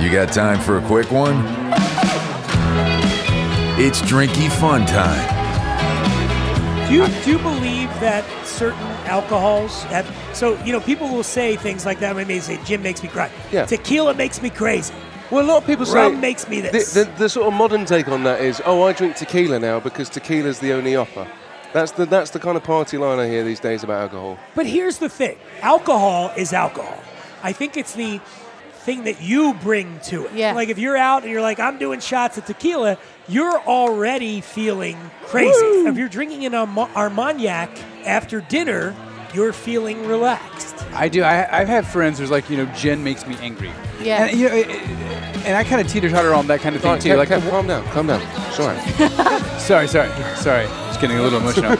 You got time for a quick one? It's drinky fun time. Do you, do you believe that certain alcohols have. So, you know, people will say things like that when they say, gin makes me cry. Yeah. Tequila makes me crazy. Well, a lot of people say Rum makes me this. The, the, the sort of modern take on that is, oh, I drink tequila now because tequila's the only offer. That's the that's the kind of party line I hear these days about alcohol. But here's the thing alcohol is alcohol. I think it's the thing that you bring to it. Yeah. Like if you're out and you're like, I'm doing shots of tequila, you're already feeling crazy. If you're drinking an Arma- Armagnac after dinner, you're feeling relaxed. I do. I, I've had friends who's like, you know, gin makes me angry. Yeah. And, you know, it- it- and I kind of teeter totter on that kind of thing Right, too. Kev, Like, Kev, calm down, calm down. Sorry. sorry, sorry, sorry. Just getting a little emotional.